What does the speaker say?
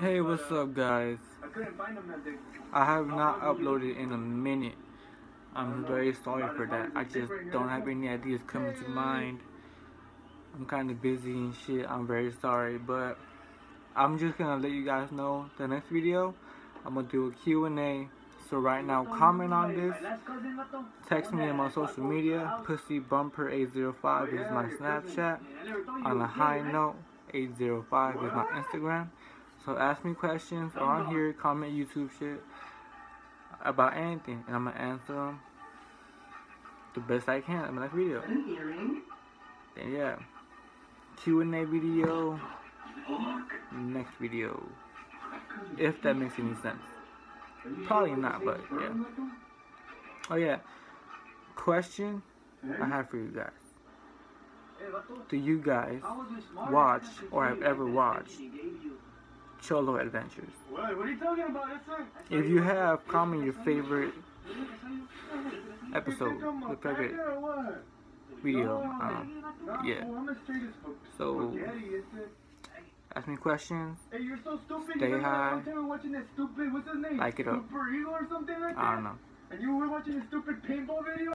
Hey, what's uh, up, guys? I couldn't find them that day. I have not uploaded in a minute. I'm very sorry for that. I just don't have any ideas coming to mind. I'm kind of busy and shit. I'm very sorry, but I'm just gonna let you guys know the next video. I'm gonna do a Q&A. So right now, comment on this. Text me on my social media. Pussy Bumper 805 is my Snapchat. On a high note, 805 is my Instagram. So ask me questions on here, comment YouTube shit about anything, and I'm gonna answer them the best I can in my next video. And yeah, Q&A video, next video, if that makes any sense. Probably not, but yeah. Oh yeah, question I have for you guys. Do you guys watch or have ever watched Cholo Adventures? If you have, comment your favorite episode, the favorite video. Um, yeah. So, ask me questions. Stay high. Like it up. I don't know.